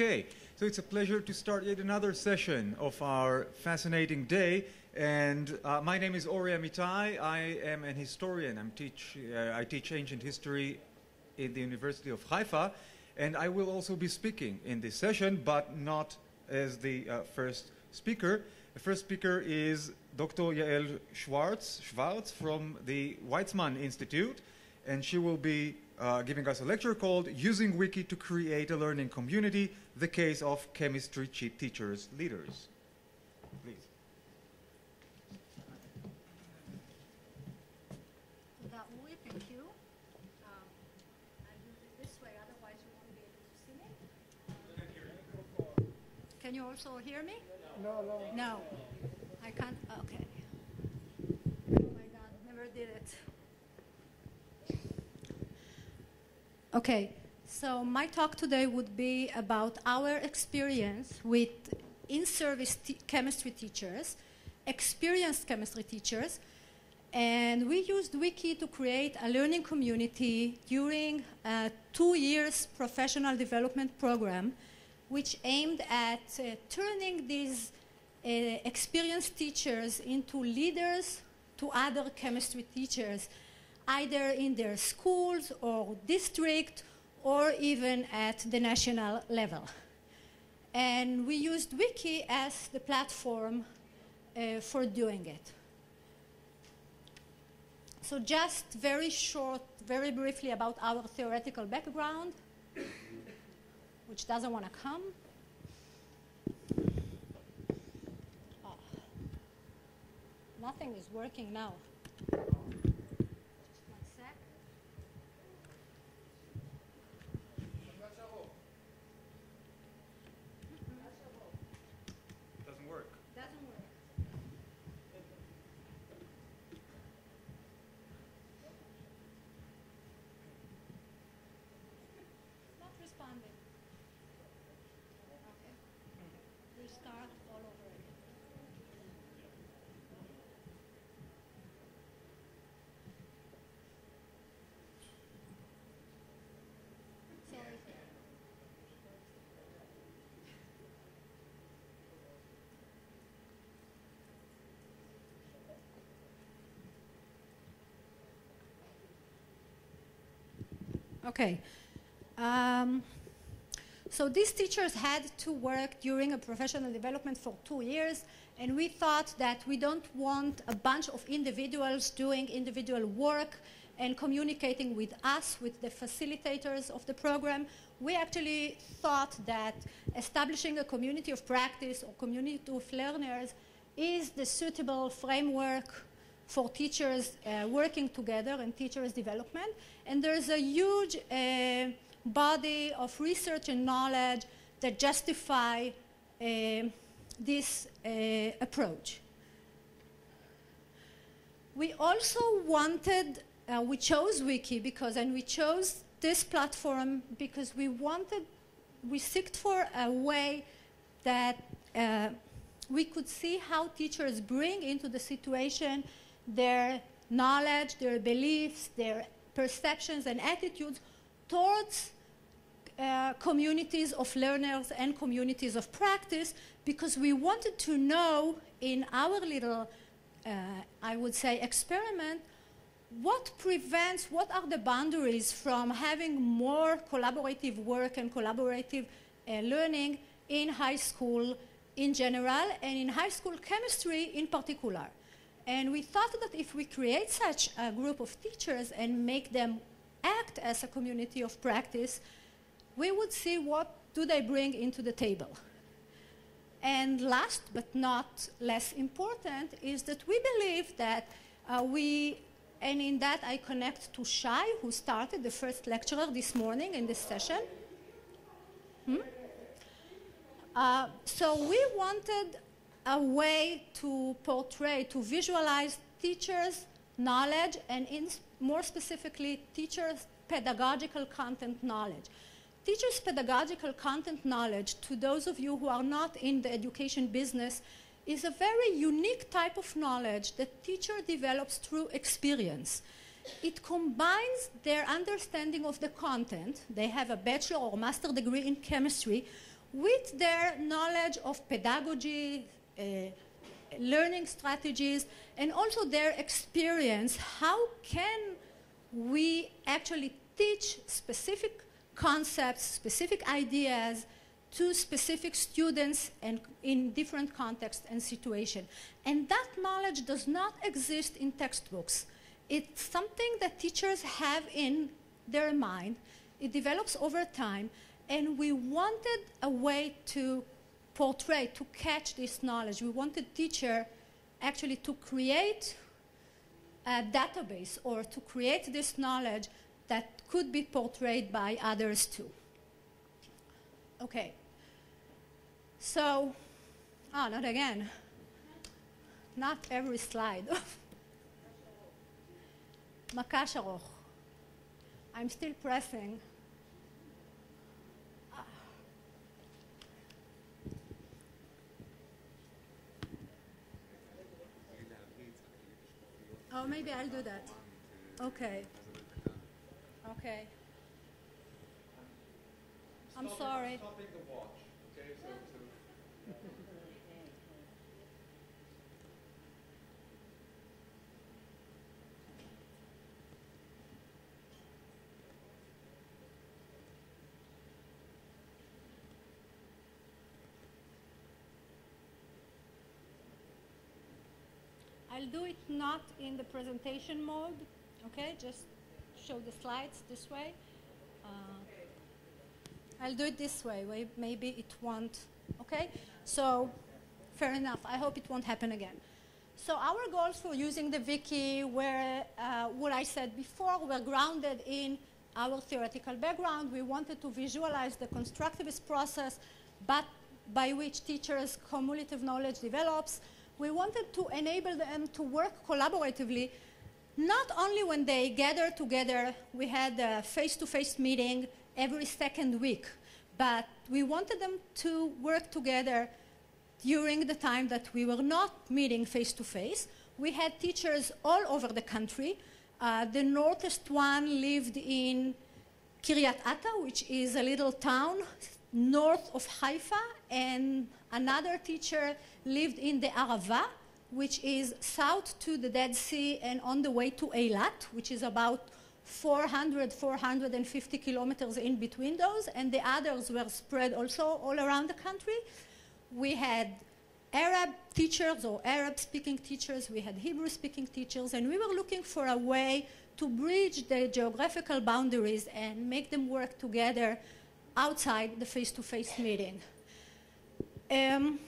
Okay, so it's a pleasure to start yet another session of our fascinating day. And uh, my name is Ory Amitay. I am an historian. I'm teach, uh, I teach ancient history in the University of Haifa. And I will also be speaking in this session, but not as the uh, first speaker. The first speaker is Dr. Yael Schwartz, Schwartz from the Weizmann Institute and she will be uh, giving us a lecture called Using Wiki to Create a Learning Community, the case of chemistry cheat teachers leaders. Please. Can you also hear me? No, no. No. Okay, so my talk today would be about our experience with in-service chemistry teachers, experienced chemistry teachers, and we used Wiki to create a learning community during a two years professional development program, which aimed at uh, turning these uh, experienced teachers into leaders to other chemistry teachers, either in their schools or district or even at the national level. And we used Wiki as the platform uh, for doing it. So just very short, very briefly about our theoretical background, which doesn't want to come. Oh. Nothing is working now. Just one sec. Doesn't work. Doesn't work. Not responding. Okay. Restart all over again. Sorry. Okay. Um, so these teachers had to work during a professional development for two years, and we thought that we don't want a bunch of individuals doing individual work and communicating with us, with the facilitators of the program. We actually thought that establishing a community of practice or community of learners is the suitable framework for teachers uh, working together and teachers development. And there's a huge uh, body of research and knowledge that justify uh, this approach. We also wanted, we chose Wiki because, and we chose this platform because we wanted, we seeked for a way that uh, we could see how teachers bring into the situation their knowledge, their beliefs, their perceptions and attitudes towards uh, communities of learners and communities of practice because we wanted to know in our little, uh, I would say, experiment what prevents, what are the boundaries from having more collaborative work and collaborative uh, learning in high school in general and in high school chemistry in particular. And we thought that if we create such a group of teachers and make them act as a community of practice, we would see what do they bring into the table. And last but not less important is that we believe that uh, we, and in that I connect to Shai, who started the first lecturer this morning in this session. Hmm? Uh, so we wanted a way to portray, to visualize teachers' knowledge and more specifically, teachers' pedagogical content knowledge. Teachers' pedagogical content knowledge, to those of you who are not in the education business, is a very unique type of knowledge that teacher develops through experience. It combines their understanding of the content, they have a bachelor or master degree in chemistry, with their knowledge of pedagogy, Uh, learning strategies, and also their experience. How can we actually teach specific concepts, specific ideas to specific students and in different contexts and situations. And that knowledge does not exist in textbooks. It's something that teachers have in their mind. It develops over time, and we wanted a way to portray, to catch this knowledge. We want the teacher actually to create a database or to create this knowledge that could be portrayed by others too. Okay. So, oh, not again. Not every slide. Makash I'm still pressing. Oh, maybe I'll do that. Okay. Okay. I'm sorry. I'll do it not in the presentation mode, okay? Just show the slides this way. Uh, I'll do it this way. Maybe it won't. Okay? So, fair enough. I hope it won't happen again. So our goals for using the wiki were uh, what I said before, were grounded in our theoretical background. We wanted to visualize the constructivist process, but by which teachers' cumulative knowledge develops. We wanted to enable them to work collaboratively not only when they gather together, we had a face-to-face meeting every second week, but we wanted them to work together during the time that we were not meeting face-to-face. We had teachers all over the country. Uh, the northest one lived in Kiryat Ata, which is a little town north of Haifa, and another teacher lived in the Arava, which is south to the Dead Sea and on the way to Eilat, which is about 400, 450 kilometers in between those, and the others were spread also all around the country. We had Arab teachers or Arab speaking teachers, we had Hebrew speaking teachers, and we were looking for a way to bridge the geographical boundaries and make them work together outside the face to face meeting. Um,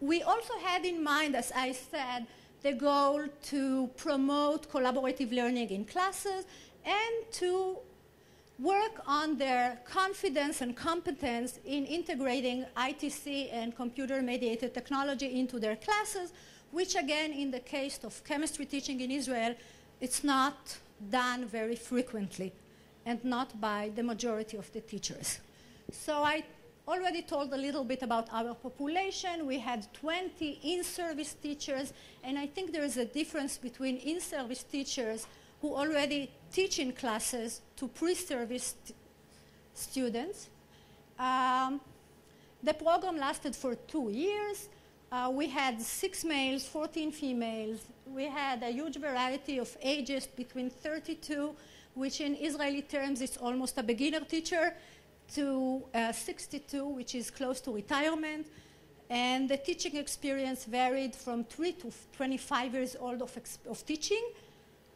we also had in mind, as I said, the goal to promote collaborative learning in classes and to work on their confidence and competence in integrating ITC and computer mediated technology into their classes, which again, in the case of chemistry teaching in Israel, it's not done very frequently and not by the majority of the teachers. So I already told a little bit about our population. We had 20 in-service teachers, and I think there is a difference between in-service teachers who already teach in classes to pre-service students. Um, the program lasted for two years. Uh, we had six males, 14 females. We had a huge variety of ages between 32, which in Israeli terms is almost a beginner teacher, to uh, 62, which is close to retirement. And the teaching experience varied from 3 to 25 years old of, of teaching.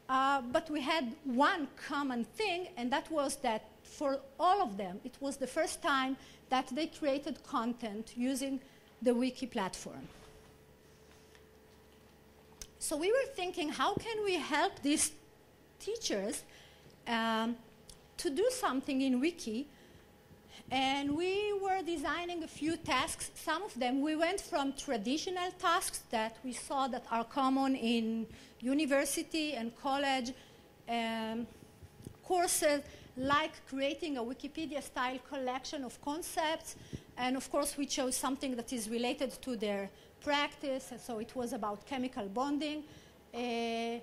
Uh, but we had one common thing, and that was that for all of them, it was the first time that they created content using the wiki platform. So we were thinking, how can we help these teachers um, to do something in wiki? And we were designing a few tasks. Some of them, we went from traditional tasks that we saw that are common in university and college um, courses, like creating a Wikipedia-style collection of concepts. And of course, we chose something that is related to their practice, so it was about chemical bonding. Uh,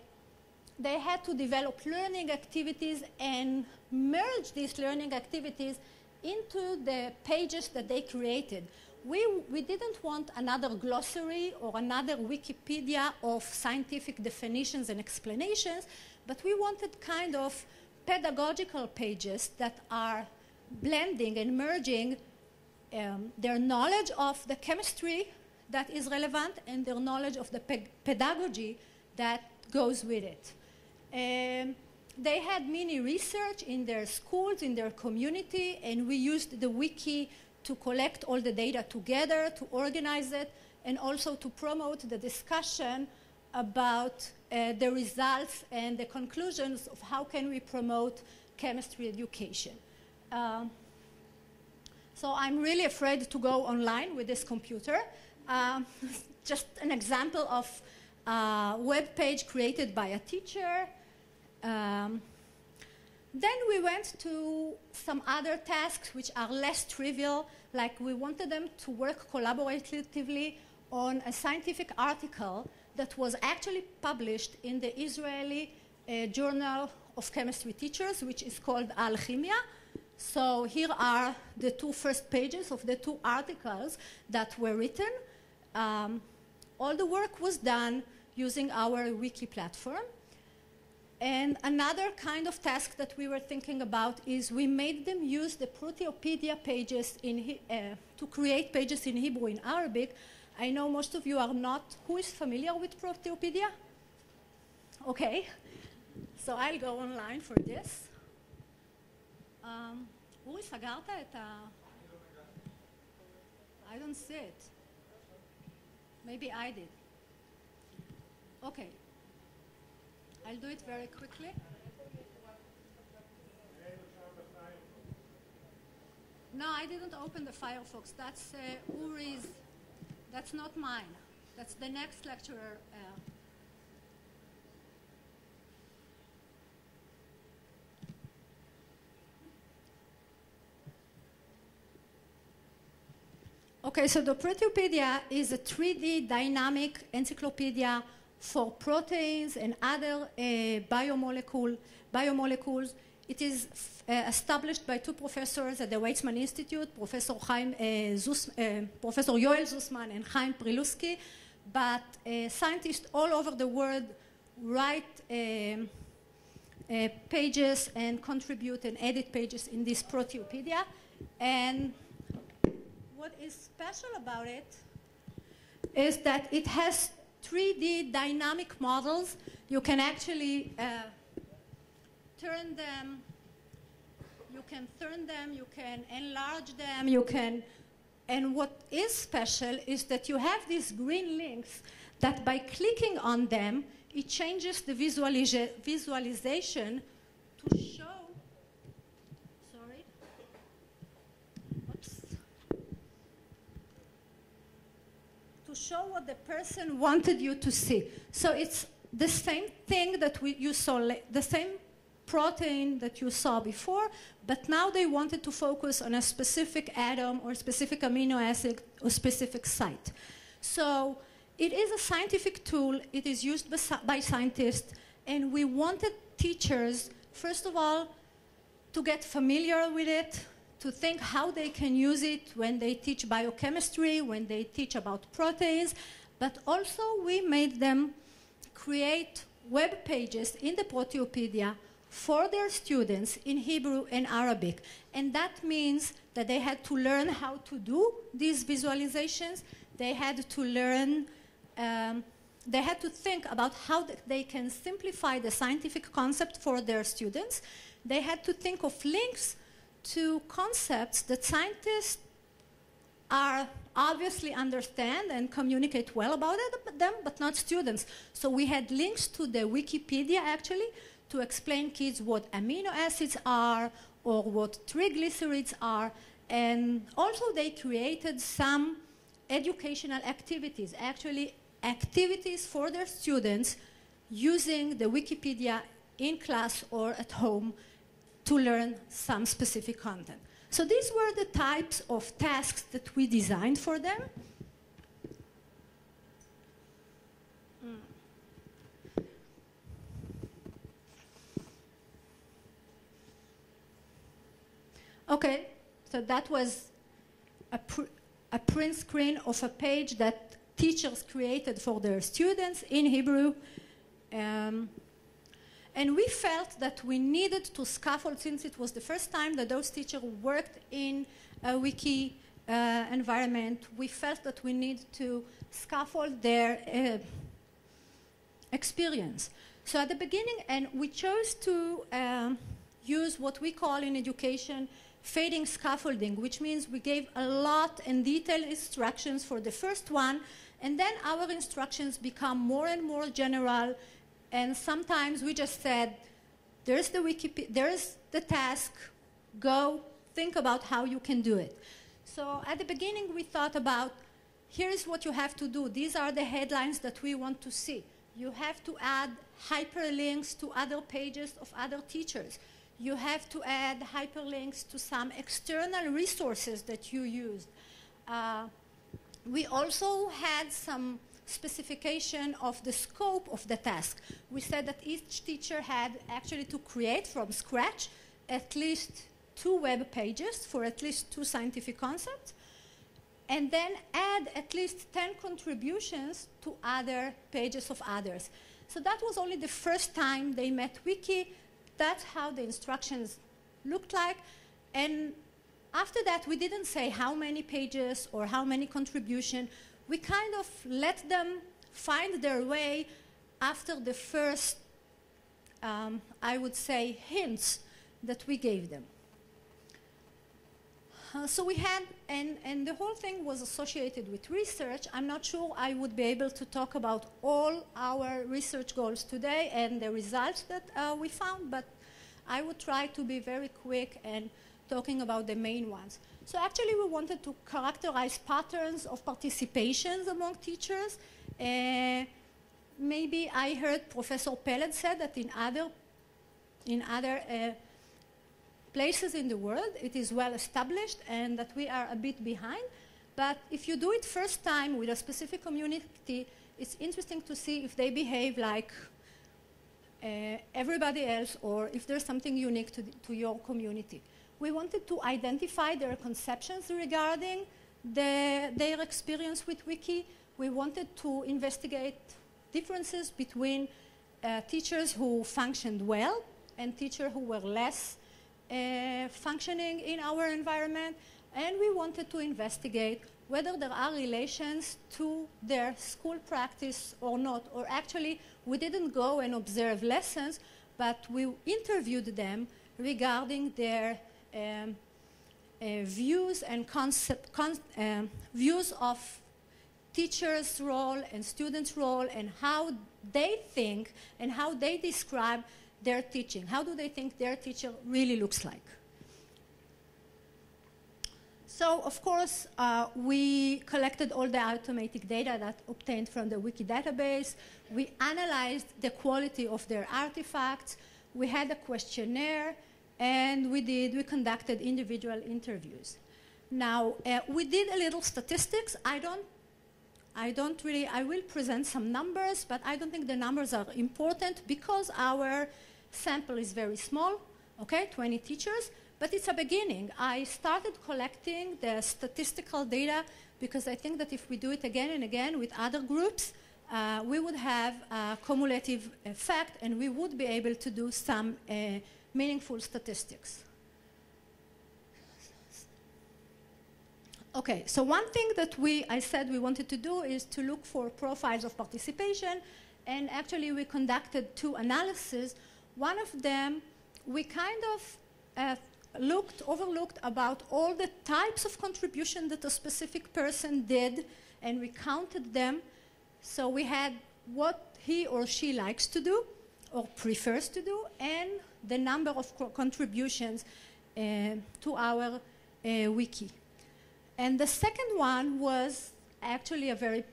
they had to develop learning activities and merge these learning activities into the pages that they created. We, we didn't want another glossary or another Wikipedia of scientific definitions and explanations, but we wanted kind of pedagogical pages that are blending and merging um, their knowledge of the chemistry that is relevant and their knowledge of the pe pedagogy that goes with it. Um, they had mini research in their schools, in their community, and we used the wiki to collect all the data together, to organize it, and also to promote the discussion about uh, the results and the conclusions of how can we promote chemistry education. Um, so I'm really afraid to go online with this computer. Um, just an example of a web page created by a teacher. Um, then we went to some other tasks which are less trivial, like we wanted them to work collaboratively on a scientific article that was actually published in the Israeli uh, Journal of Chemistry Teachers, which is called Alchemia. So here are the two first pages of the two articles that were written. Um, all the work was done using our wiki platform. And another kind of task that we were thinking about is we made them use the Proteopedia pages in, uh, to create pages in Hebrew in Arabic. I know most of you are not. Who is familiar with Proteopedia? Okay. So I'll go online for this. Um, אורי, סגרת את ה... I don't see it. Maybe I did. Okay. I'll do it very quickly. No, I didn't open the Firefox. That's uh, Uri's, that's not mine. That's the next lecturer. Uh, Okay, so the Proteopedia is a 3D dynamic encyclopedia for proteins and other uh, biomolecule, biomolecules. It is uh, established by two professors at the Weizmann Institute, Professor, Chaim, uh, Zus, Professor Yoel Sussman and Chaim Prilusky, but scientists all over the world write um, uh, pages and contribute and edit pages in this Proteopedia. And what is special about it is that it has 3D dynamic models. You can actually uh, turn them, you can turn them, you can enlarge them, you can, and what is special is that you have these green links that by clicking on them, it changes the visualization to show show what the person wanted you to see. So it's the same thing that we, you saw, the same protein that you saw before, but now they wanted to focus on a specific atom or specific amino acid or specific site. So it is a scientific tool, it is used by scientists, and we wanted teachers, first of all, to get familiar with it, to think how they can use it when they teach biochemistry, when they teach about proteins, but also we made them create web pages in the Proteopedia for their students in Hebrew and Arabic. And that means that they had to learn how to do these visualizations. They had to learn, um, they had to think about how th- they can simplify the scientific concept for their students. They had to think of links to concepts that scientists are obviously understand and communicate well about it, them, but not students. So we had links to the Wikipedia actually to explain kids what amino acids are or what triglycerides are. And also they created some educational activities, actually activities for their students using the Wikipedia in class or at home to learn some specific content. So these were the types of tasks that we designed for them. Okay, so that was a, pr- a print screen of a page that teachers created for their students in Hebrew. Um, and we felt that we needed to scaffold, since it was the first time that those teachers worked in a wiki uh, environment, we felt that we need to scaffold their uh, experience. So at the beginning, and we chose to um, use what we call in education fading scaffolding, which means we gave a lot and detailed instructions for the first one, and then our instructions become more and more general and sometimes we just said, there's the Wikipedia, there's the task, go think about how you can do it. So at the beginning we thought about, here's what you have to do. These are the headlines that we want to see. You have to add hyperlinks to other pages of other teachers. You have to add hyperlinks to some external resources that you used. Uh, we also had some specification of the scope of the task. We said that each teacher had actually to create from scratch at least two web pages for at least two scientific concepts, and then add at least 10 contributions to other pages of others. So that was only the first time they met Wiki. That's how the instructions looked like. And after that, we didn't say how many pages or how many contribution we kind of let them find their way after the first, um, I would say, hints that we gave them. Uh, so we had, and, and the whole thing was associated with research. I'm not sure I would be able to talk about all our research goals today and the results that uh, we found, but I would try to be very quick and talking about the main ones. So actually we wanted to characterize patterns of participations among teachers. Uh, maybe I heard Professor Pellet said that in other, in other uh, places in the world it is well established and that we are a bit behind. But if you do it first time with a specific community, it's interesting to see if they behave like uh, everybody else or if there's something unique to, the, to your community we wanted to identify their conceptions regarding the, their experience with Wiki. We wanted to investigate differences between uh, teachers who functioned well and teachers who were less uh, functioning in our environment. And we wanted to investigate whether there are relations to their school practice or not. Or actually, we didn't go and observe lessons, but we interviewed them regarding their um, uh, views and concept, con um, views of teachers' role and students' role and how they think and how they describe their teaching. How do they think their teacher really looks like? So, of course, uh, we collected all the automatic data that obtained from the wiki database. We analyzed the quality of their artifacts. We had a questionnaire and we did, we conducted individual interviews. Now, uh, we did a little statistics. I don't, I don't really, I will present some numbers, but I don't think the numbers are important because our sample is very small, okay, 20 teachers. But it's a beginning. I started collecting the statistical data because I think that if we do it again and again with other groups, uh, we would have a cumulative effect and we would be able to do some uh, meaningful statistics. Okay, so one thing that we, I said we wanted to do is to look for profiles of participation, and actually we conducted two analyses. One of them, we kind of uh, looked, overlooked about all the types of contribution that a specific person did, and we counted them. So we had what he or she likes to do or prefers to do, and the number of co contributions uh, to our uh, wiki. And the second one was actually a very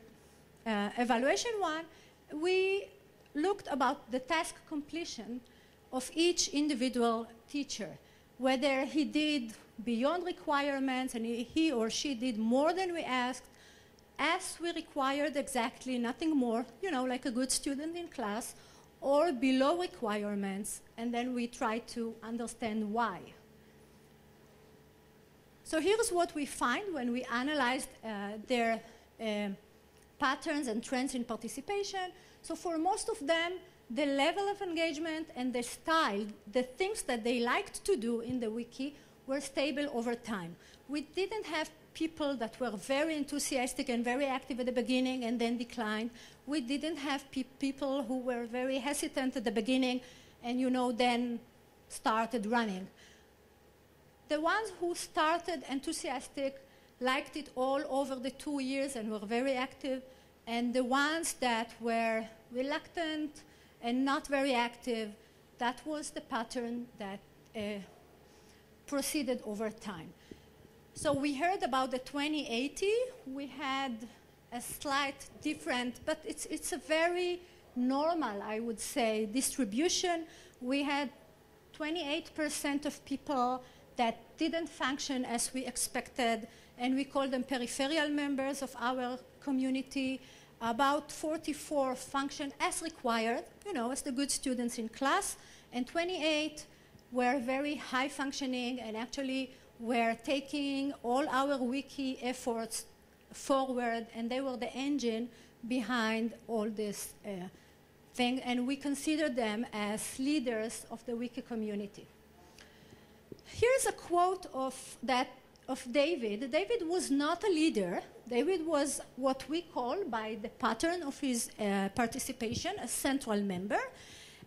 uh, evaluation one. We looked about the task completion of each individual teacher, whether he did beyond requirements and he or she did more than we asked, as we required exactly, nothing more, you know, like a good student in class, or below requirements, and then we try to understand why. So here's what we find when we analyzed uh, their uh, patterns and trends in participation. So for most of them, the level of engagement and the style, the things that they liked to do in the wiki, were stable over time. We didn't have people that were very enthusiastic and very active at the beginning and then declined. We didn't have pe people who were very hesitant at the beginning and, you know, then started running. The ones who started enthusiastic liked it all over the two years and were very active, and the ones that were reluctant and not very active, that was the pattern that uh, proceeded over time. So we heard about the 2080. We had a slight different, but it's, it's a very normal, I would say, distribution. We had 28% of people that didn't function as we expected, and we call them peripheral members of our community. About 44 function as required, you know, as the good students in class, and 28 were very high functioning and actually were taking all our wiki efforts forward, and they were the engine behind all this uh, thing, and we consider them as leaders of the wiki community. Here's a quote of that of David. David was not a leader. David was what we call, by the pattern of his uh, participation, a central member.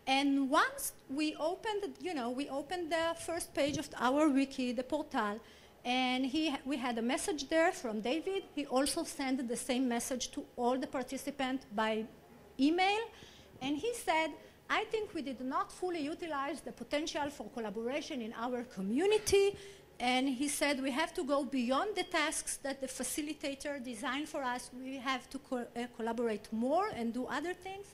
And once we opened, you know, we opened the first page of our wiki, the portal, and he, we had a message there from David. He also sent the same message to all the participants by email. And he said, I think we did not fully utilize the potential for collaboration in our community. And he said we have to go beyond the tasks that the facilitator designed for us. We have to co uh, collaborate more and do other things.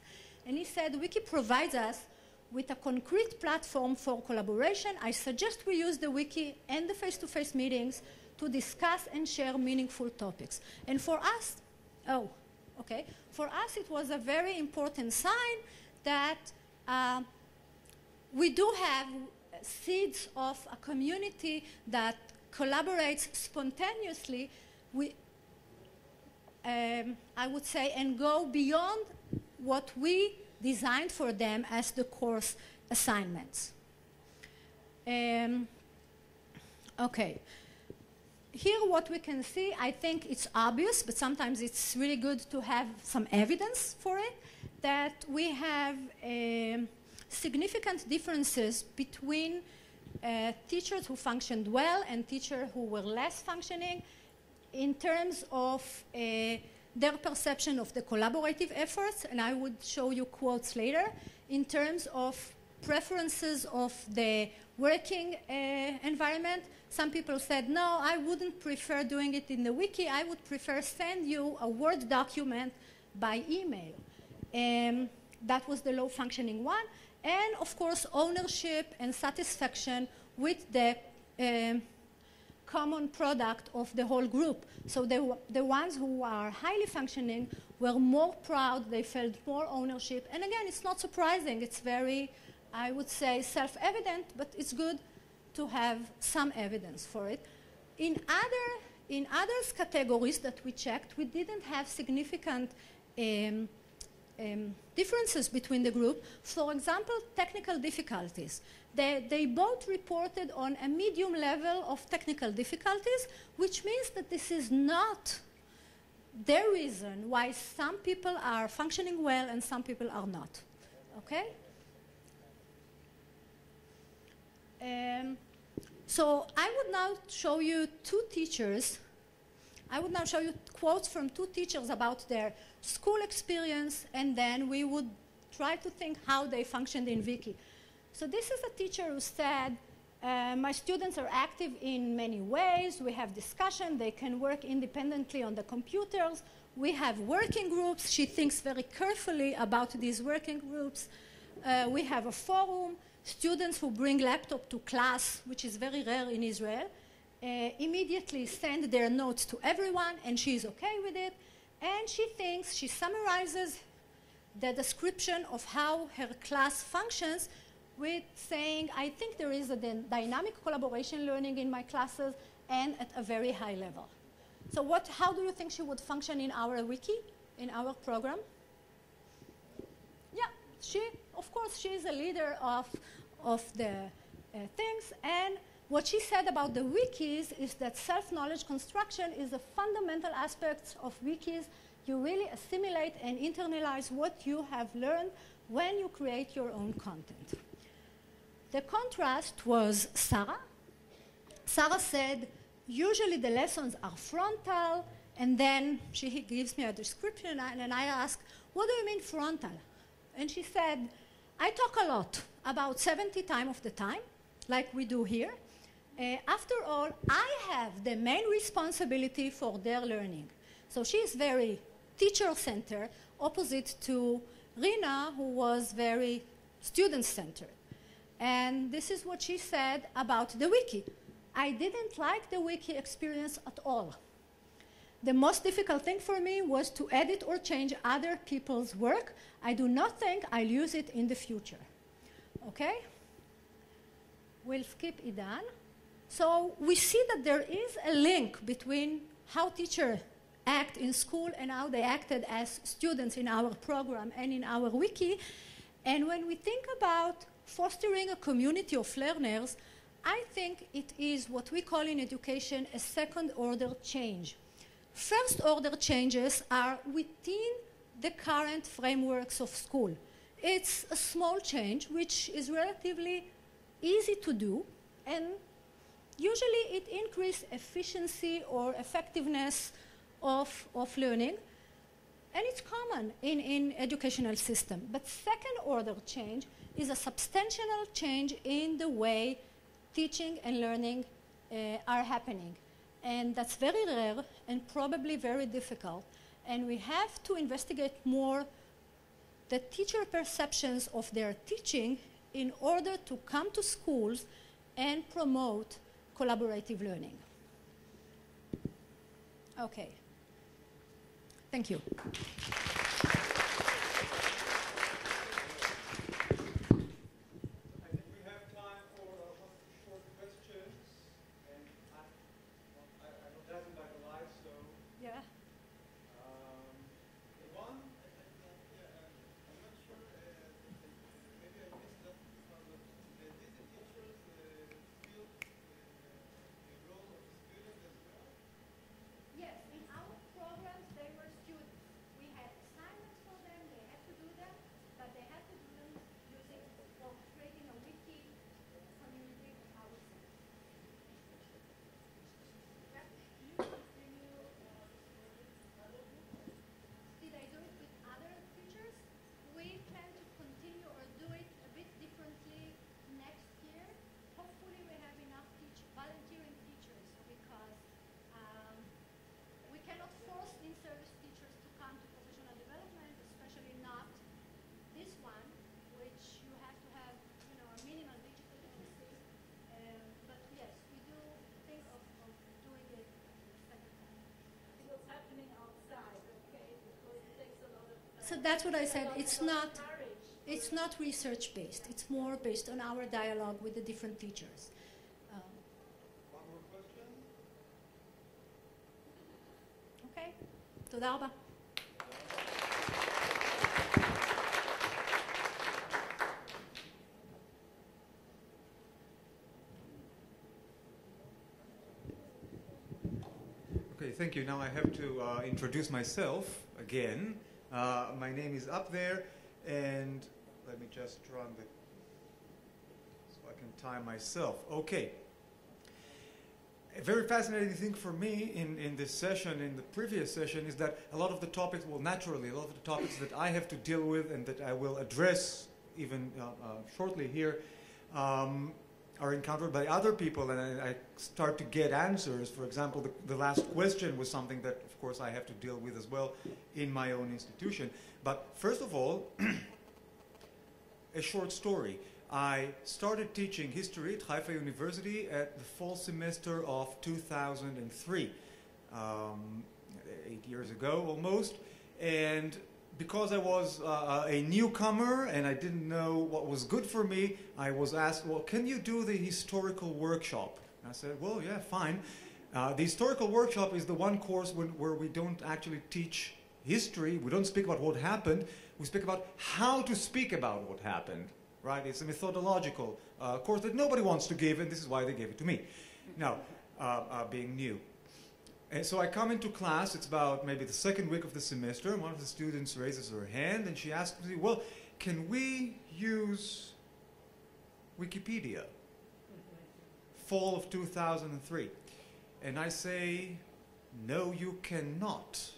And he said Wiki provides us with a concrete platform for collaboration. I suggest we use the Wiki and the face-to-face -face meetings to discuss and share meaningful topics. And for us, oh, okay, for us it was a very important sign that uh, we do have seeds of a community that collaborates spontaneously, we, um, I would say, and go beyond what we designed for them as the course assignments. Um, okay. Here what we can see, I think it's obvious, but sometimes it's really good to have some evidence for it that we have um, significant differences between uh, teachers who functioned well and teachers who were less functioning in terms of uh, their perception of the collaborative efforts, and I would show you quotes later, in terms of preferences of the working uh, environment. Some people said, no, I wouldn't prefer doing it in the wiki. I would prefer send you a Word document by email. Um, that was the low functioning one. And of course, ownership and satisfaction with the um, common product of the whole group. So the, the ones who are highly functioning were more proud, they felt more ownership. And again, it's not surprising. It's very, I would say, self-evident, but it's good to have some evidence for it. In other, in others categories that we checked, we didn't have significant um, um, differences between the group. For example, technical difficulties. They, they both reported on a medium level of technical difficulties, which means that this is not the reason why some people are functioning well and some people are not. Okay? Um, so I would now show you two teachers. I would now show you quotes from two teachers about their school experience, and then we would try to think how they functioned in Wiki. So this is a teacher who said, uh, my students are active in many ways. We have discussion. They can work independently on the computers. We have working groups. She thinks very carefully about these working groups. Uh, we have a forum. Students who bring laptop to class, which is very rare in Israel, uh, immediately send their notes to everyone, and she is okay with it. And she thinks, she summarizes the description of how her class functions with saying, I think there is a dynamic collaboration learning in my classes and at a very high level. So what, how do you think she would function in our wiki, in our program? Yeah, she, of course, she is a leader of, of the uh, things. And what she said about the wikis is that self-knowledge construction is a fundamental aspect of wikis. You really assimilate and internalize what you have learned when you create your own content. The contrast was Sarah. Sarah said, usually the lessons are frontal, and then she gives me a description, and I ask, what do you mean frontal? And she said, I talk a lot, about 70 times of the time, like we do here. Uh, after all, I have the main responsibility for their learning. So she is very teacher-centered, opposite to Rina, who was very student-centered. And this is what she said about the wiki. I didn't like the wiki experience at all. The most difficult thing for me was to edit or change other people's work. I do not think I'll use it in the future. Okay? We'll skip Idan. So we see that there is a link between how teachers act in school and how they acted as students in our program and in our wiki. And when we think about fostering a community of learners, I think it is what we call in education a second order change. First order changes are within the current frameworks of school. It's a small change which is relatively easy to do and usually it increases efficiency or effectiveness of, of learning and it's common in, in educational system. But second order change is a substantial change in the way teaching and learning uh, are happening. And that's very rare and probably very difficult. And we have to investigate more the teacher perceptions of their teaching in order to come to schools and promote collaborative learning. Okay. Thank you. that's what I said. It's not, it's not research based. It's more based on our dialogue with the different teachers. Um, okay. thank you. Now I have to uh, introduce myself again. Uh, my name is up there, and let me just run the so I can time myself. Okay. A very fascinating thing for me in, in this session, in the previous session, is that a lot of the topics, well, naturally, a lot of the topics that I have to deal with and that I will address even uh, uh, shortly here, um, are encountered by other people and I, I start to get answers. For example, the, the last question was something that, of course, I have to deal with as well in my own institution. But first of all, a short story. I started teaching history at Haifa University at the fall semester of 2003, um, eight years ago almost. And because I was uh, a newcomer and I didn't know what was good for me, I was asked, well, can you do the historical workshop? And I said, well, yeah, fine. Uh, the historical workshop is the one course when, where we don't actually teach history, we don't speak about what happened, we speak about how to speak about what happened, right? It's a methodological uh, course that nobody wants to give, and this is why they gave it to me. Now, uh, uh, being new. And so I come into class, it's about maybe the second week of the semester, and one of the students raises her hand and she asks me, Well, can we use Wikipedia? Fall of 2003. And I say, No, you cannot.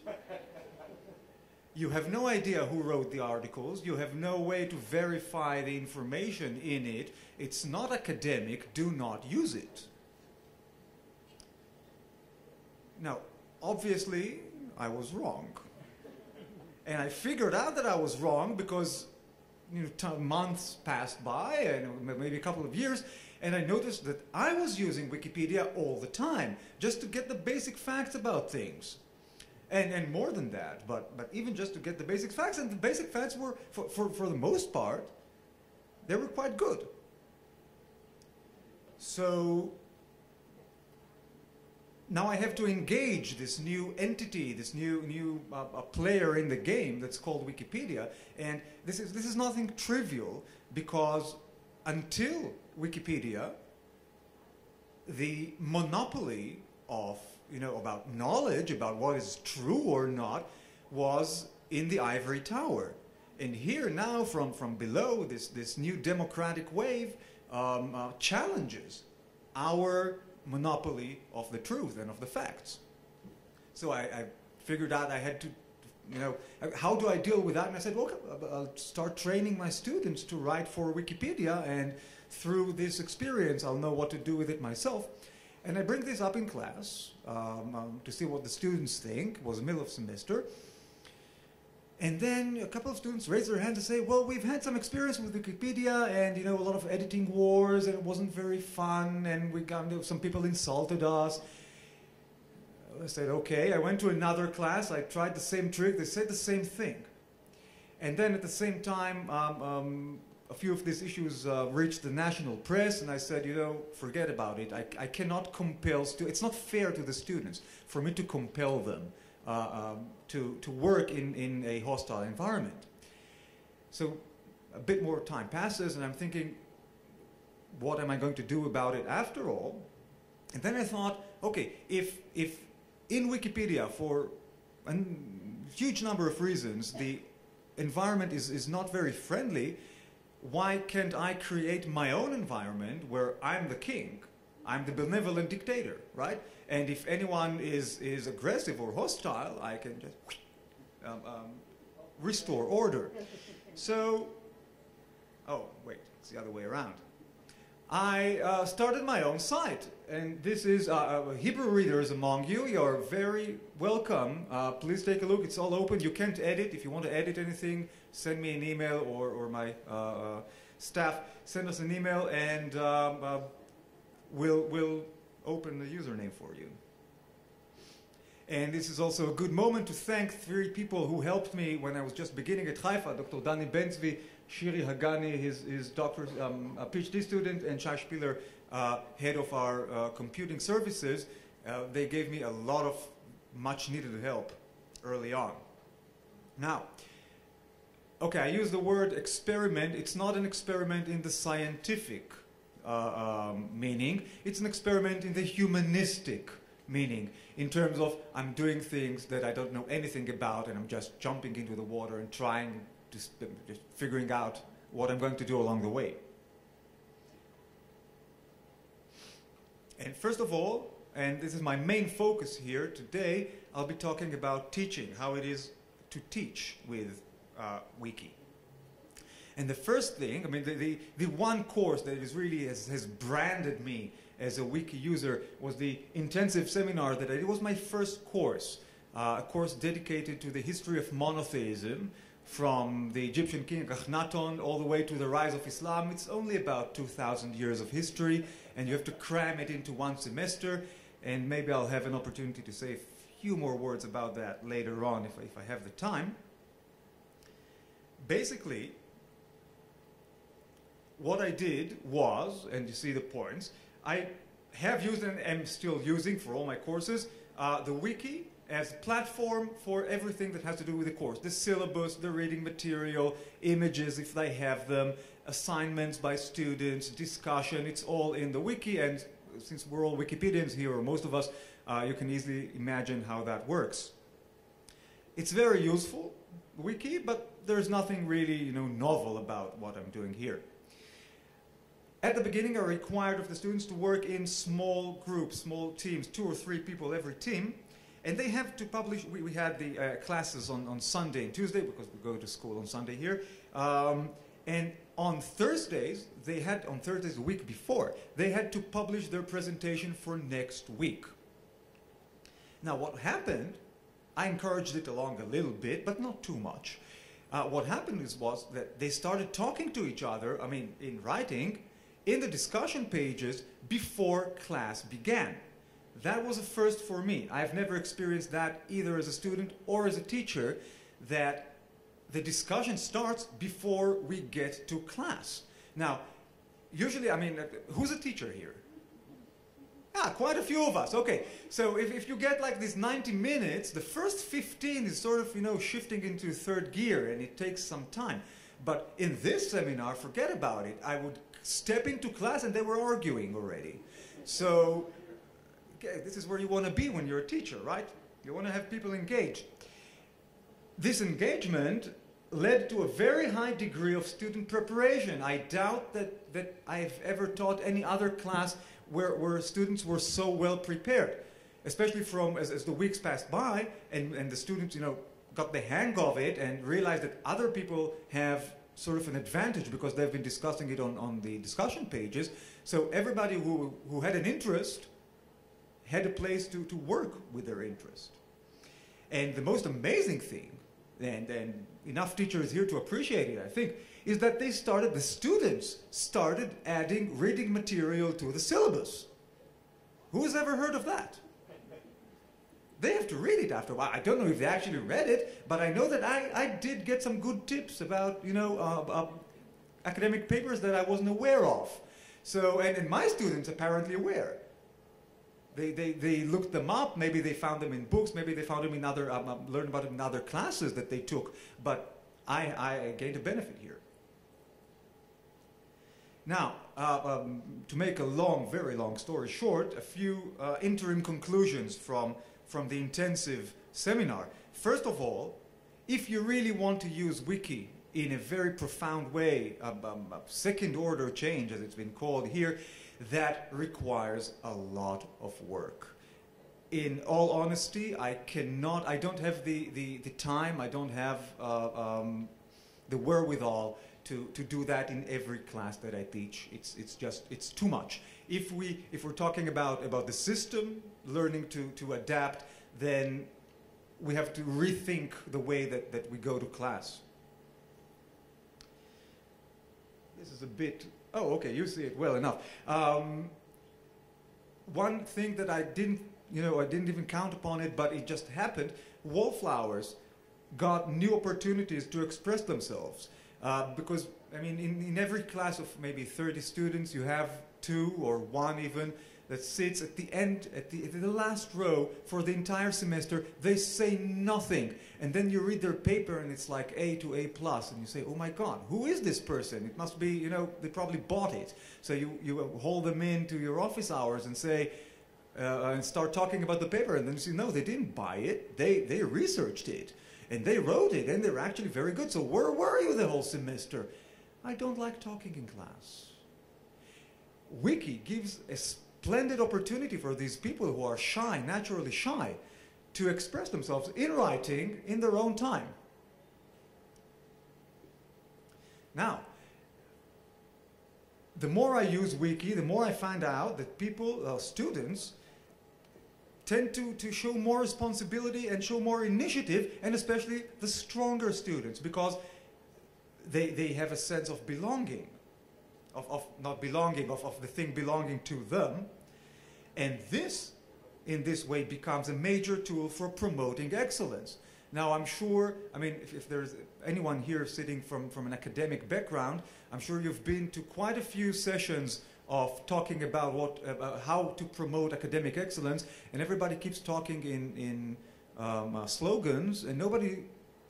You have no idea who wrote the articles. You have no way to verify the information in it. It's not academic. Do not use it. Now, obviously, I was wrong. And I figured out that I was wrong because you know, months passed by, and maybe a couple of years, and I noticed that I was using Wikipedia all the time just to get the basic facts about things. And, and more than that, but, but even just to get the basic facts, and the basic facts were, for, for, for the most part, they were quite good. So now I have to engage this new entity, this new new uh, player in the game that's called Wikipedia, and this is this is nothing trivial because until Wikipedia, the monopoly of you know about knowledge about what is true or not was in the ivory tower, and here now from from below this this new democratic wave um, uh, challenges our monopoly of the truth and of the facts. So I, I, figured out I had to, you know, how do I deal with that? And I said, well, I'll start training my students to write for Wikipedia, and through this experience, I'll know what to do with it myself. And I bring this up in class um, um, to see what the students think. It was the middle of semester. And then a couple of students raised their hand to say, well, we've had some experience with Wikipedia and, you know, a lot of editing wars and it wasn't very fun and we got, you know, some people insulted us. I said, okay. I went to another class. I tried the same trick. They said the same thing. And then at the same time, um, um, a few of these issues uh, reached the national press, and I said, you know, forget about it. I, I cannot compel. It's not fair to the students for me to compel them uh, um, to, to work in, in a hostile environment. So a bit more time passes, and I'm thinking, what am I going to do about it after all? And then I thought, okay, if, if in Wikipedia, for a huge number of reasons, the environment is, is not very friendly, why can't I create my own environment where I'm the king? I'm the benevolent dictator, right? And if anyone is, is aggressive or hostile, I can just um, um, restore order. So, oh, wait, it's the other way around. I uh, started my own site, and this is uh, uh, Hebrew readers among you. You're very welcome. Uh, please take a look. It's all open. You can't edit. If you want to edit anything, send me an email or, or my uh, uh, staff. Send us an email, and um, we'll, we'll open the username for you. And this is also a good moment to thank three people who helped me when I was just beginning at Haifa, Dr. Dani Benzvi, Shiri Hagani, his, his doctor's um, PhD student, and Shai Spieler, uh, head of our uh, computing services. Uh, they gave me a lot of much needed help. early on. Now, okay, I use the word experiment. It's not an experiment in the scientific um, meaning, it's an experiment in the humanistic meaning, in terms of I'm doing things that I don't know anything about and I'm just jumping into the water and trying to, just figuring out what I'm going to do along the way. And first of all, and this is my main focus here today, I'll be talking about teaching, how it is to teach with uh, Wiki. And the first thing, I mean, the, the, the one course that is really has, has branded me as a Wiki user was the intensive seminar that I. It was my first course, uh, a course dedicated to the history of monotheism from the Egyptian king Akhenaton all the way to the rise of Islam. It's only about 2,000 years of history, and you have to cram it into one semester. And maybe I'll have an opportunity to say a few more words about that later on if, if I have the time. Basically, what I did was, and you see the points, I have used and am still using for all my courses uh, the wiki as a platform for everything that has to do with the course. The syllabus, the reading material, images if they have them, assignments by students, discussion, it's all in the wiki and since we're all Wikipedians here, or most of us, uh, you can easily imagine how that works. It's very useful, wiki, but there's nothing really you know, novel about what I'm doing here. At the beginning, are required of the students to work in small groups, small teams, two or three people every team, and they have to publish. We, we had the uh, classes on, on Sunday and Tuesday because we go to school on Sunday here. Um, and on Thursdays, they had, on Thursdays the week before, they had to publish their presentation for next week. Now, what happened, I encouraged it along a little bit, but not too much. Uh, what happened is, was that they started talking to each other, I mean, in writing, in the discussion pages before class began. That was a first for me. I've never experienced that either as a student or as a teacher, that the discussion starts before we get to class. Now, usually, I mean, who's a teacher here? Ah, quite a few of us. Okay, so if, if you get like these 90 minutes, the first 15 is sort of, you know, shifting into third gear and it takes some time. But in this seminar, forget about it. I would step into class and they were arguing already. So okay, this is where you want to be when you're a teacher, right? You want to have people engaged. This engagement led to a very high degree of student preparation. I doubt that, that I've ever taught any other class where, where students were so well prepared, especially from as, as the weeks passed by and, and the students, you know, got the hang of it and realized that other people have sort of an advantage because they've been discussing it on, on the discussion pages. So everybody who, who had an interest had a place to, to work with their interest. And the most amazing thing, and, and enough teachers here to appreciate it, I think, is that they started, the students started adding reading material to the syllabus. Who has ever heard of that? They have to read it after a while. I don't know if they actually read it, but I know that I, I did get some good tips about, you know, uh, uh, academic papers that I wasn't aware of. So, and, and my students apparently aware. They, they, they looked them up, maybe they found them in books, maybe they found them in other, um, um, learned about them in other classes that they took, but I, I gained a benefit here. Now, uh, um, to make a long, very long story short, a few uh, interim conclusions from from the intensive seminar. First of all, if you really want to use Wiki in a very profound way, a, a second order change as it's been called here, that requires a lot of work. In all honesty, I cannot, I don't have the, the, the time, I don't have uh, um, the wherewithal to, to do that in every class that I teach. It's, it's just, it's too much. If, we, if we're talking about, about the system, learning to, to adapt, then we have to rethink the way that, that we go to class. This is a bit, oh, okay, you see it well enough. Um, one thing that I didn't, you know, I didn't even count upon it, but it just happened, wallflowers got new opportunities to express themselves. Uh, because, I mean, in, in every class of maybe 30 students, you have two or one even that sits at the end, at the, at the last row for the entire semester. They say nothing. And then you read their paper and it's like A to A plus, and you say, oh my God, who is this person? It must be, you know, they probably bought it. So you, you hold them into your office hours and say, uh, and start talking about the paper, and then you see, no, they didn't buy it. They, they researched it, and they wrote it, and they're actually very good. So where were you the whole semester? I don't like talking in class. Wiki gives a splendid opportunity for these people who are shy, naturally shy, to express themselves in writing in their own time. Now, the more I use Wiki, the more I find out that people, uh, students, tend to, to show more responsibility and show more initiative, and especially the stronger students, because they, they have a sense of belonging, of, of not belonging, of, of the thing belonging to them. And this, in this way, becomes a major tool for promoting excellence. Now, I'm sure, I mean, if, if, there's anyone here sitting from, from an academic background, I'm sure you've been to quite a few sessions of talking about what, uh, how to promote academic excellence, and everybody keeps talking in, in um, uh, slogans, and nobody,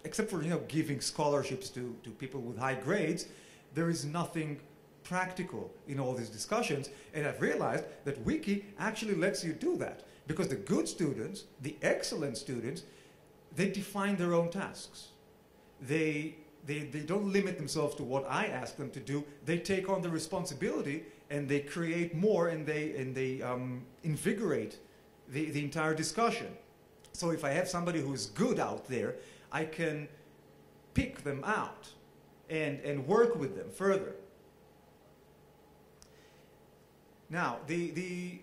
except for you know giving scholarships to, to people with high grades, there is nothing practical in all these discussions. And I've realized that Wiki actually lets you do that because the good students, the excellent students, they define their own tasks. They they, they don't limit themselves to what I ask them to do. They take on the responsibility and they create more and they, and they um, invigorate the, the entire discussion. So if I have somebody who is good out there, I can pick them out and, and work with them further. Now, the, the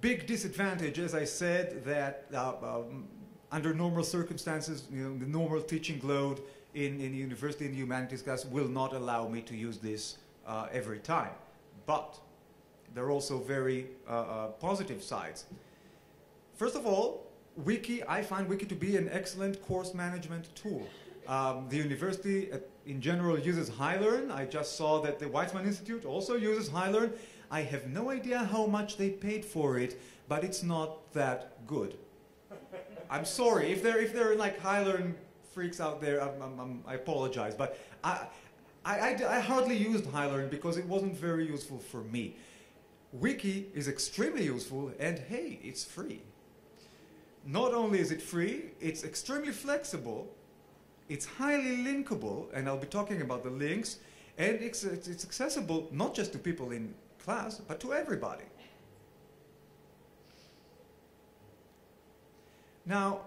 big disadvantage, as I said, that uh, um, under normal circumstances, you know, the normal teaching load in, in university and humanities class will not allow me to use this uh, every time. But there are also very uh, uh, positive sides. First of all, Wiki, I find Wiki to be an excellent course management tool. Um, the university uh, in general uses HighLearn. I just saw that the Weizmann Institute also uses HighLearn. I have no idea how much they paid for it, but it's not that good. I'm sorry if there if there are like HighLearn freaks out there. I'm, I'm, I'm, i apologize, but I, I, I, I hardly used HighLearn because it wasn't very useful for me. Wiki is extremely useful, and hey, it's free. Not only is it free, it's extremely flexible, it's highly linkable, and I'll be talking about the links, and it's, it's accessible not just to people in class, but to everybody. Now,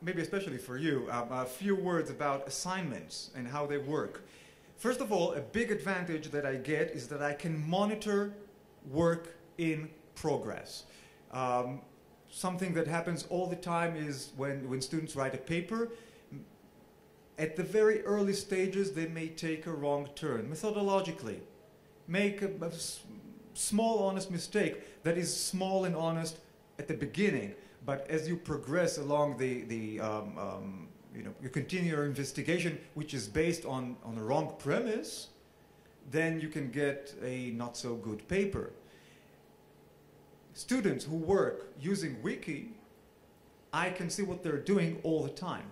maybe especially for you, um, a few words about assignments and how they work. First of all, a big advantage that I get is that I can monitor work in progress. Um, something that happens all the time is when, when students write a paper, at the very early stages, they may take a wrong turn methodologically, make a, a small, honest mistake that is small and honest at the beginning. But as you progress along the, the um, um, you know, you continue your investigation, which is based on, on a wrong premise, then you can get a not so good paper. Students who work using Wiki, I can see what they're doing all the time.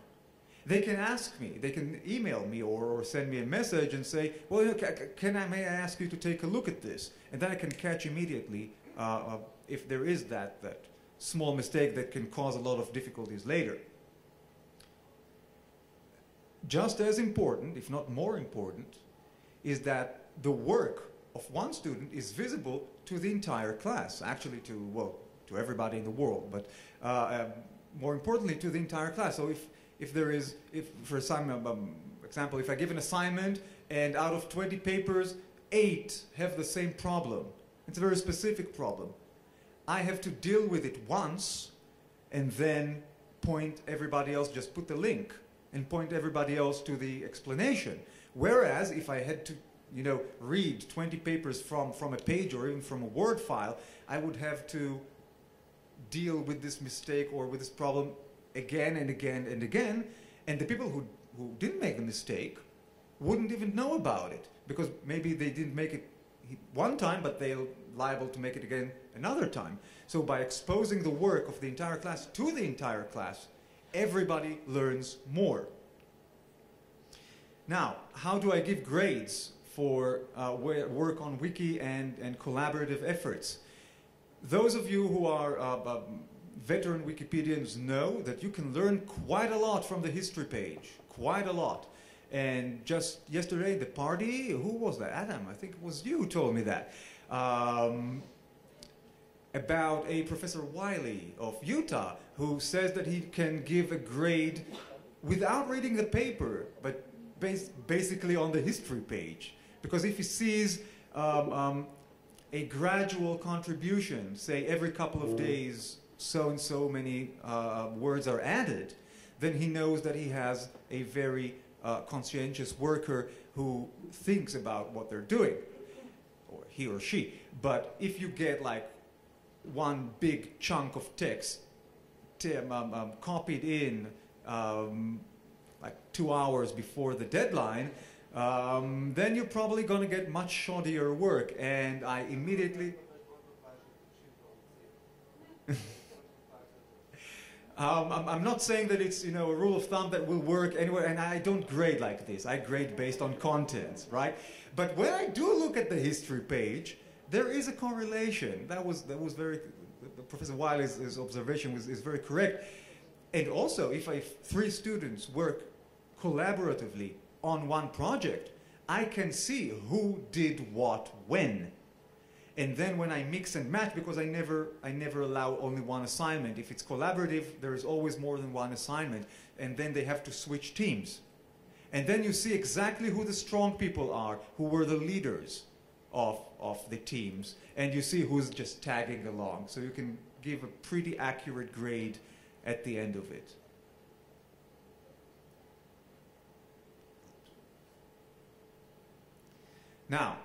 They can ask me, they can email me or, or send me a message and say, well, can I, may I ask you to take a look at this? And then I can catch immediately uh, uh, if there is that, that small mistake that can cause a lot of difficulties later. Just as important, if not more important, is that the work of one student is visible to the entire class, actually to, well, to everybody in the world, but uh, um, more importantly to the entire class. So if, if there is, if for some um, example, if I give an assignment and out of 20 papers, eight have the same problem, it's a very specific problem. I have to deal with it once and then point everybody else, just put the link and point everybody else to the explanation. Whereas if I had to, you know, read 20 papers from, from a page or even from a Word file, I would have to deal with this mistake or with this problem again and again and again. And the people who, who didn't make the mistake wouldn't even know about it because maybe they didn't make it one time, but they're liable to make it again another time. So by exposing the work of the entire class to the entire class, everybody learns more. Now, how do I give grades for uh, work on wiki and, and collaborative efforts? Those of you who are uh, uh, veteran Wikipedians know that you can learn quite a lot from the history page, quite a lot. And just yesterday, the party, who was that? Adam, I think it was you who told me that. Um, about a Professor Wiley of Utah who says that he can give a grade without reading the paper, but bas- basically on the history page. Because if he sees um, um, a gradual contribution, say every couple of days, so and so many uh, words are added, then he knows that he has a very uh, conscientious worker who thinks about what they're doing, or he or she. But if you get like one big chunk of text um, um, um, copied in um, like two hours before the deadline, um, then you're probably going to get much shoddier work. And I immediately. Um, I'm, I'm not saying that it's you know a rule of thumb that will work anywhere, and I don't grade like this. I grade based on content, right? But when I do look at the history page, there is a correlation. That was that was very Professor Wiley's observation was is very correct. And also, if I, three students work collaboratively on one project, I can see who did what when. And then when I mix and match, because I never, I never allow only one assignment. If it's collaborative, there is always more than one assignment. And then they have to switch teams. And then you see exactly who the strong people are, who were the leaders of, of the teams. And you see who's just tagging along. So you can give a pretty accurate grade at the end of it. Now,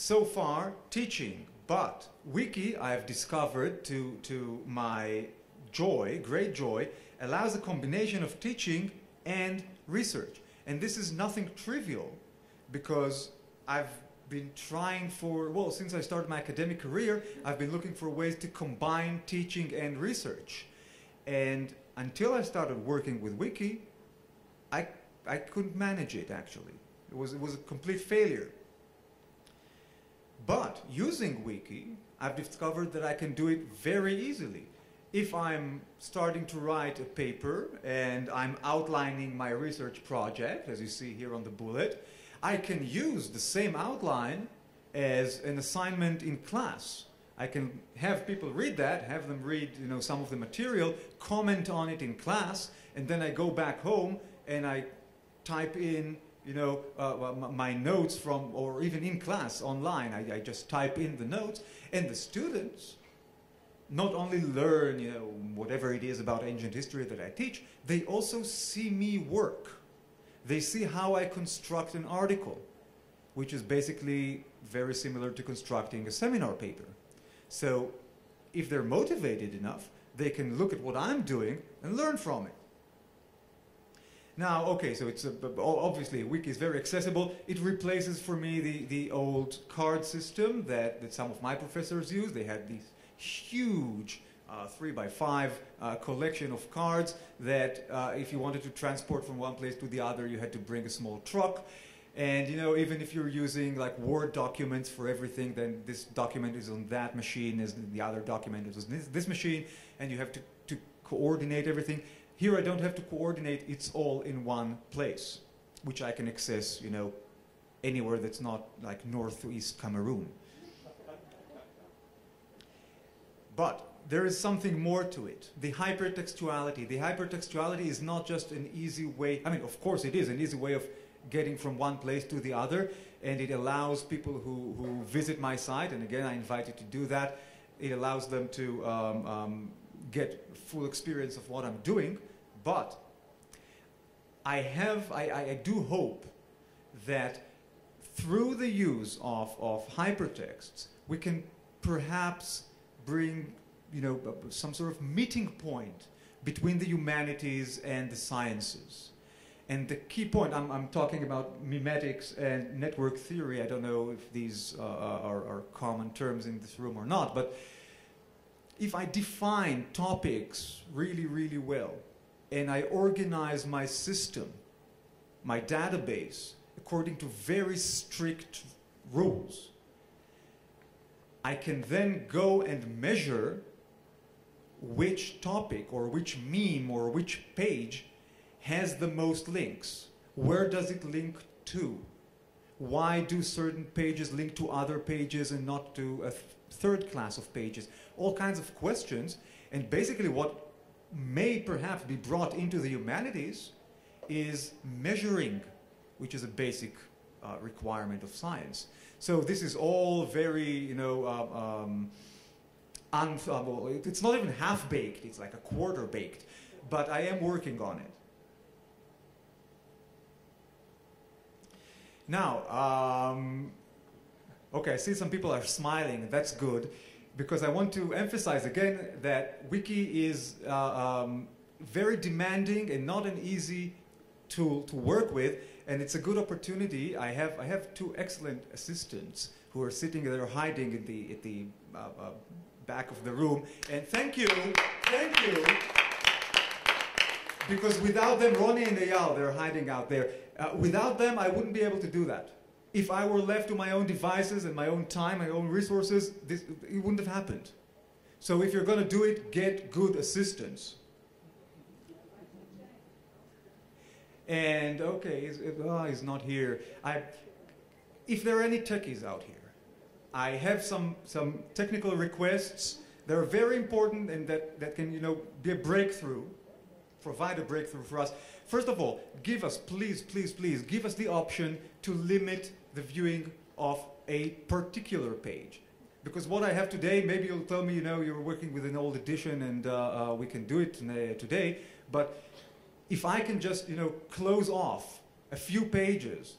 so far teaching, but Wiki, I've discovered to, to my joy, great joy, allows a combination of teaching and research. And this is nothing trivial because I've been trying for, well, since I started my academic career, I've been looking for ways to combine teaching and research. And until I started working with Wiki, I, I couldn't manage it actually. It was, it was a complete failure. But using Wiki, I've discovered that I can do it very easily. If I'm starting to write a paper and I'm outlining my research project, as you see here on the bullet, I can use the same outline as an assignment in class. I can have people read that, have them read you know, some of the material, comment on it in class, and then I go back home and I type in you know, uh, my notes from, or even in class online, I, I, just type in the notes, and the students not only learn, you know, whatever it is about ancient history that I teach, they also see me work. They see how I construct an article, which is basically very similar to constructing a seminar paper. So if they're motivated enough, they can look at what I'm doing and learn from it. Now, okay, so it's a, obviously Wiki is very accessible. It replaces for me the, the old card system that, that some of my professors used. They had these huge uh, three by five uh, collection of cards that uh, if you wanted to transport from one place to the other, you had to bring a small truck. And you know, even if you're using like Word documents for everything, then this document is on that machine, as the other document is on this, this machine, and you have to, to coordinate everything. Here I don't have to coordinate, it's all in one place, which I can access, you know, anywhere that's not like northeast Cameroon. But there is something more to it. The hypertextuality. The hypertextuality is not just an easy way, I mean, of course it is an easy way of getting from one place to the other, and it allows people who, who visit my site, and again, I invite you to do that, it allows them to um, um, get full experience of what I'm doing, but I have, I, I, do hope that through the use of, of hypertexts, we can perhaps bring, you know, some sort of meeting point between the humanities and the sciences. And the key point, I'm, I'm talking about memetics and network theory. I don't know if these uh, are, are common terms in this room or not, but if I define topics really, really well, and I organize my system, my database, according to very strict rules, I can then go and measure which topic or which meme or which page has the most links. Where does it link to? Why do certain pages link to other pages and not to a th third class of pages? All kinds of questions. And basically what may perhaps be brought into the humanities is measuring, which is a basic uh, requirement of science. So this is all very, you know, uh, um, um, it's not even half baked, it's like a quarter baked, but I am working on it. Now, um, okay, I see some people are smiling, that's good, because I want to emphasize again that Wiki is uh, um, very demanding and not an easy tool to work with, and it's a good opportunity. I have, I have two excellent assistants who are sitting there hiding in the, at the uh, uh, back of the room, and thank you, thank you, because without them, Ronnie and Eyal, they're hiding out there. Uh, without them, I wouldn't be able to do that. If I were left to my own devices and my own time, my own resources, this, it wouldn't have happened. So if you're going to do it, get good assistance. And okay, he's, oh, ah, he's not here. I, if there are any techies out here, I have some, some technical requests that are very important and that, that can you know, be a breakthrough, provide a breakthrough for us. First of all, give us, please, please, please, give us the option to limit the viewing of a particular page. Because what I have today, maybe you'll tell me, you know, you're working with an old edition and uh, uh, we can do it today, but if I can just, you know, close off a few pages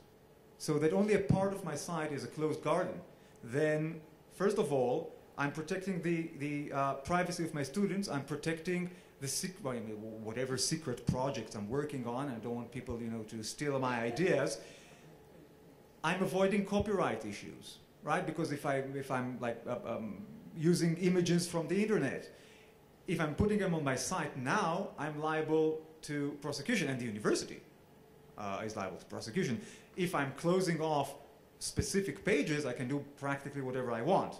so that only a part of my site is a closed garden, then first of all, I'm protecting the, the uh, privacy of my students, I'm protecting the sec- well, whatever secret projects I'm working on, I don't want people, you know, to steal my ideas. I'm avoiding copyright issues, right? Because if I if I'm like uh, um, using images from the internet, if I'm putting them on my site now, I'm liable to prosecution, and the university uh, is liable to prosecution. If I'm closing off specific pages, I can do practically whatever I want.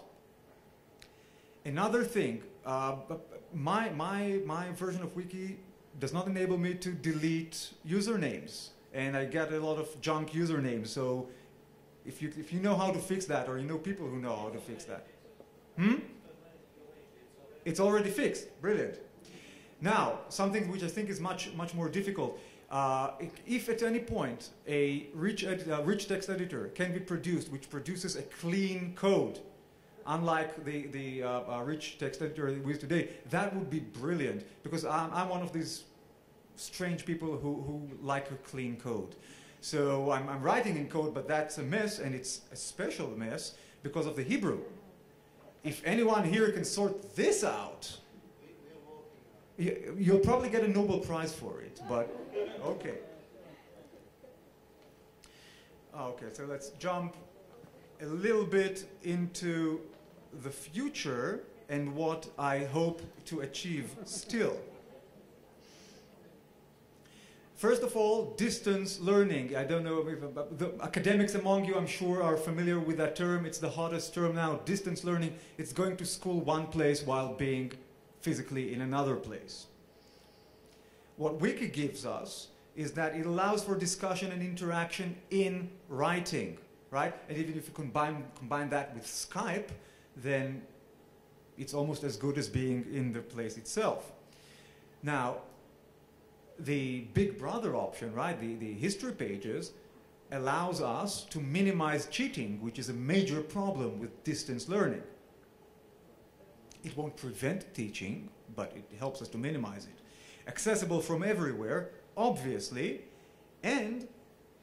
Another thing, uh, my, my, my version of Wiki does not enable me to delete usernames. And I get a lot of junk usernames. So if you, if you know how to fix that, or you know people who know how to fix that. Hmm? It's already fixed. Brilliant. Now, something which I think is much, much more difficult. Uh, if at any point a rich, uh, rich text editor can be produced which produces a clean code, unlike the, the uh, uh, rich text editor we use today, that would be brilliant because I'm, I'm one of these strange people who, who like a clean code. So I'm, I'm writing in code, but that's a mess, and it's a special mess because of the Hebrew. If anyone here can sort this out, you'll probably get a Nobel Prize for it, but okay. Ah, okay, so let's jump a little bit into the future and what I hope to achieve still. First of all, distance learning. I don't know if the academics among you, I'm sure, are familiar with that term. It's the hottest term now. Distance learning. It's going to school one place while being physically in another place. What Wiki gives us is that it allows for discussion and interaction in writing, right? And even if you combine, combine that with Skype, then it's almost as good as being in the place itself. Now, the Big Brother option, right, the, the history pages, allows us to minimize cheating, which is a major problem with distance learning. It won't prevent teaching, but it helps us to minimize it. Accessible from everywhere, obviously, and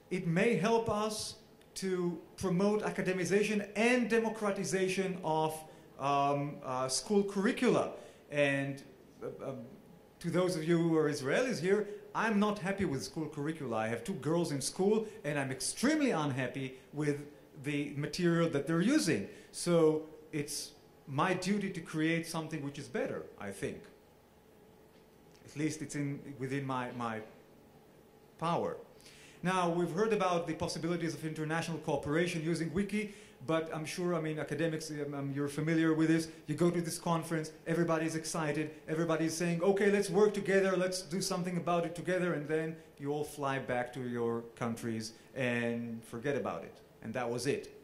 it may help us to promote academization and democratization of um, uh, school curricula. And uh, uh, to those of you who are Israelis here, I'm not happy with school curricula. I have two girls in school, and I'm extremely unhappy with the material that they're using. So it's my duty to create something which is better, I think. At least it's in, within my, my power. Now, we've heard about the possibilities of international cooperation using Wiki, but I'm sure, I mean, academics, um, um, you're familiar with this. You go to this conference, everybody's excited, everybody's saying, okay, let's work together, let's do something about it together, and then you all fly back to your countries and forget about it. And that was it.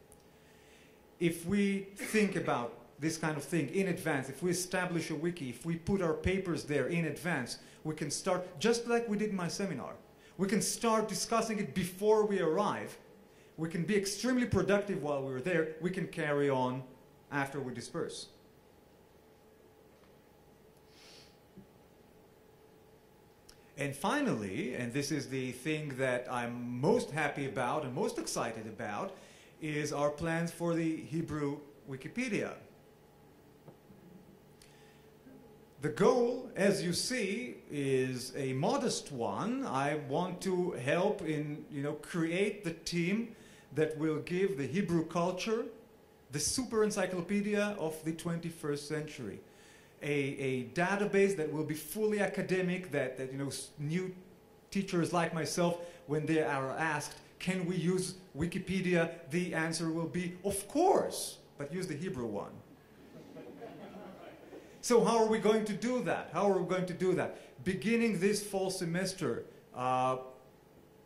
If we think about this kind of thing in advance, if we establish a wiki, if we put our papers there in advance, we can start, just like we did in my seminar, we can start discussing it before we arrive. We can be extremely productive while we're there. We can carry on after we disperse. And finally, and this is the thing that I'm most happy about and most excited about, is our plans for the Hebrew Wikipedia. The goal, as you see, is a modest one. I want to help in, you know, create the team that will give the Hebrew culture the super encyclopedia of the 21st century. A, a database that will be fully academic, that, that you know, new teachers like myself, when they are asked, can we use Wikipedia, the answer will be, of course, but use the Hebrew one. So how are we going to do that? How are we going to do that? Beginning this fall semester, uh,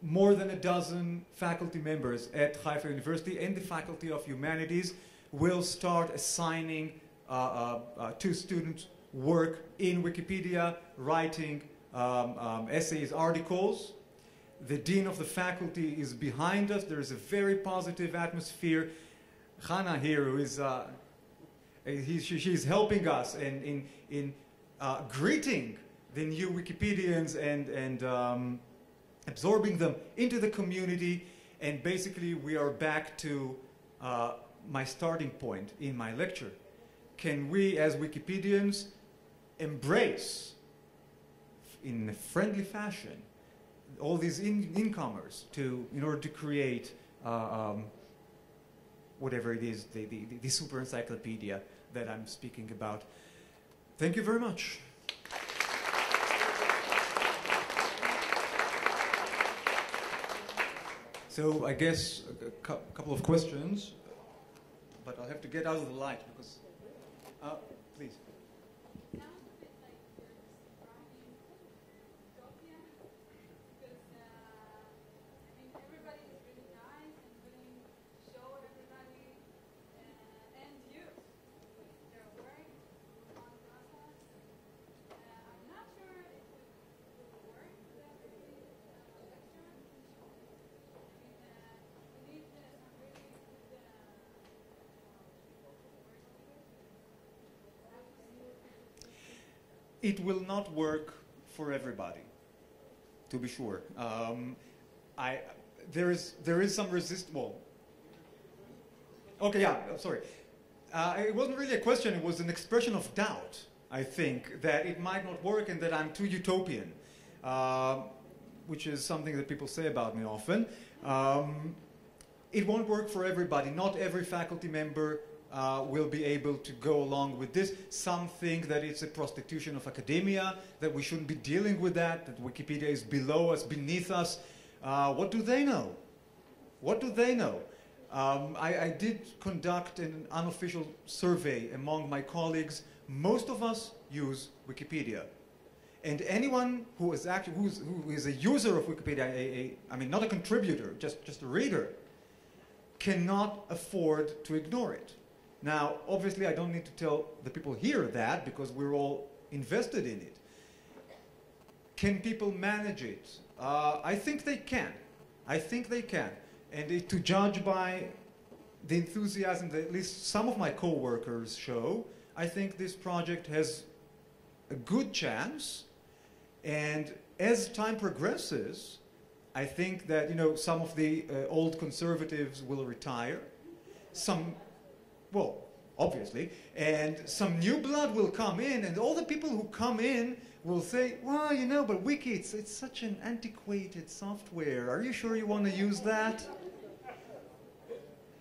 more than a dozen faculty members at Haifa University and the Faculty of Humanities will start assigning uh, uh, uh to students work in Wikipedia, writing um, um, essays, articles. The Dean of the Faculty is behind us. There is a very positive atmosphere. Hannah here, who is uh, he, she, she's helping us in, in, in uh, greeting the new Wikipedians and, and um, absorbing them into the community. And basically, we are back to uh, my starting point in my lecture. Can we, as Wikipedians, embrace in a friendly fashion all these in incomers to, in order to create uh, um, whatever it is, the, the, the super encyclopedia that I'm speaking about. Thank you very much. So I guess a couple of questions, but I'll have to get out of the light because, uh, please. It will not work for everybody, to be sure. Um, I, there, is, there is some resist. Well, okay, yeah, sorry. Uh, it wasn't really a question, it was an expression of doubt, I think, that it might not work and that I'm too utopian, uh, which is something that people say about me often. Um, it won't work for everybody. Not every faculty member uh, will be able to go along with this. Some think that it's a prostitution of academia, that we shouldn't be dealing with that, that Wikipedia is below us, beneath us. Uh, what do they know? What do they know? Um, I, I, did conduct an unofficial survey among my colleagues. Most of us use Wikipedia. And anyone who is actually who's, who is a user of Wikipedia, a, a, I mean, not a contributor, just, just a reader, cannot afford to ignore it. Now, obviously, I don't need to tell the people here that because we're all invested in it. Can people manage it? Uh, I think they can. I think they can. And it, to judge by the enthusiasm that at least some of my co-workers show, I think this project has a good chance. And as time progresses, I think that you know some of the uh, old conservatives will retire. Some well, obviously, and some new blood will come in, and all the people who come in will say, well, you know, but Wiki, it's, it's such an antiquated software. Are you sure you want to use that?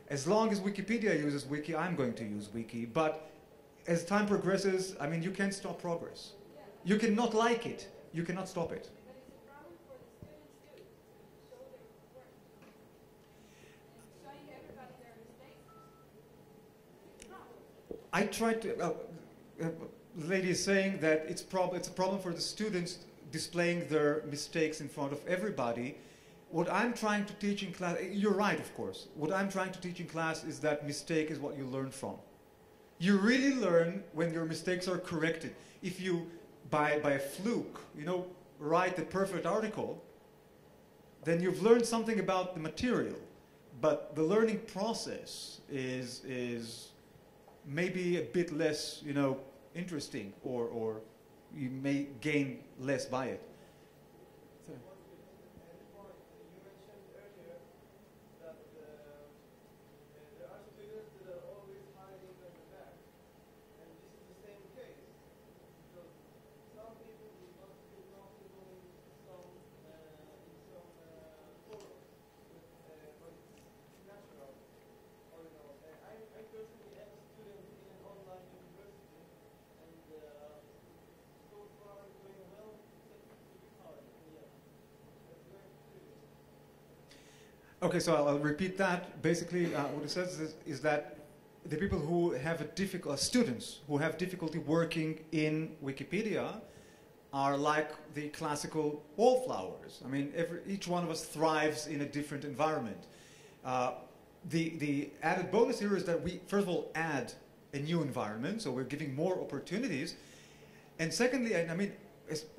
As long as Wikipedia uses Wiki, I'm going to use Wiki. But as time progresses, I mean, you can't stop progress. You cannot like it. You cannot stop it. I tried to. Uh, uh, the lady is saying that it's, prob- it's a problem for the students displaying their mistakes in front of everybody. What I'm trying to teach in class, you're right, of course. What I'm trying to teach in class is that mistake is what you learn from. You really learn when your mistakes are corrected. If you, by, by a fluke, you know, write the perfect article, then you've learned something about the material. But the learning process is, is maybe a bit less, you know, interesting or, or you may gain less by it. Okay, so I'll, repeat that. Basically, uh, what it says is, is that the people who have a difficult, uh, students who have difficulty working in Wikipedia are like the classical wallflowers. I mean, every, each one of us thrives in a different environment. Uh, the, the added bonus here is that we, first of all, add a new environment, so we're giving more opportunities. And secondly, and I mean,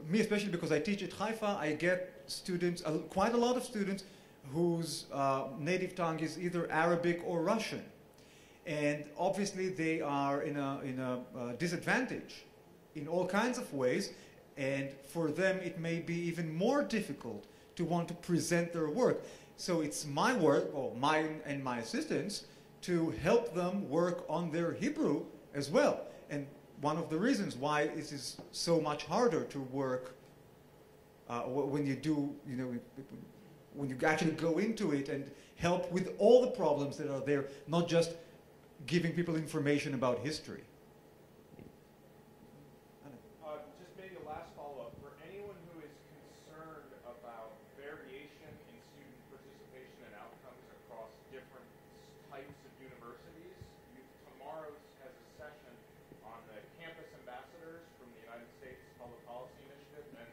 me especially because I teach at Haifa, I get students, uh, quite a lot of students whose uh, native tongue is either Arabic or Russian. And obviously they are in a, in a uh, disadvantage in all kinds of ways. And for them, it may be even more difficult to want to present their work. So it's my work, or mine and my assistants, to help them work on their Hebrew as well. And one of the reasons why it is so much harder to work uh, when you do, you know, when you actually go into it and help with all the problems that are there, not just giving people information about history. Uh, just maybe a last follow-up. For anyone who is concerned about variation in student participation and outcomes across different s- types of universities, you, tomorrow has a session on the campus ambassadors from the United States Public Policy Initiative, and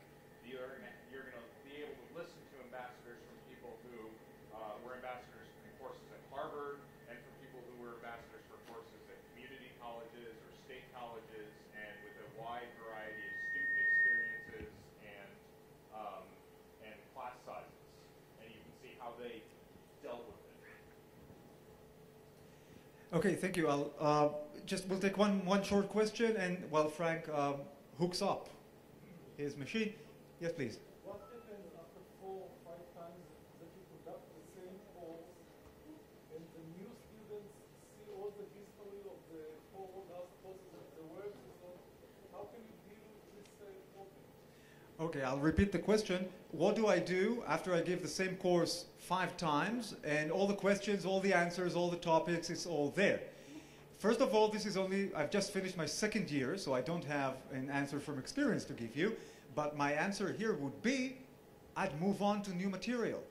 you're, gonna- you're going to be able to listen to ambassadors from people who uh, were ambassadors in courses at Harvard, and from people who were ambassadors for courses at community colleges or state colleges, and with a wide variety of student experiences and um, and class sizes, and you can see how they dealt with it. Okay, thank you. I'll uh, just we'll take one one short question, and while Frank um, hooks up his machine, yes, please. What happens after four or five times that you conduct the same course and the new students see all the history of the four last courses of the works and so on? How can you deal with this uh, problem? Okay, I'll repeat the question. What do I do after I give the same course five times and all the questions, all the answers, all the topics, it's all there? First of all, this is only, I've just finished my second year, so I don't have an answer from experience to give you. But my answer here would be I'd move on to new material.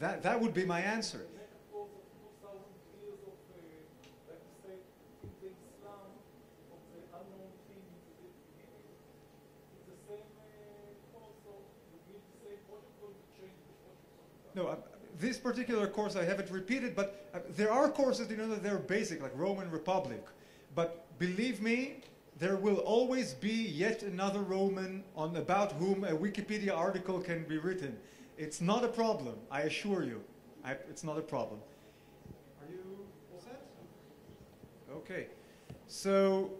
That, that would be my answer. The next course of 2,000 years of, uh, like you say, in the Islam, of the unknown thing in the beginning, it's the same uh, course, so you give the same project, or you change the project sometimes? No, uh, this particular course I haven't repeated, but uh, there are courses, you know, that they're basic, like Roman Republic. But believe me, there will always be yet another Roman on about whom a Wikipedia article can be written. It's not a problem, I assure you. I, it's not a problem. Are you all set? Okay. So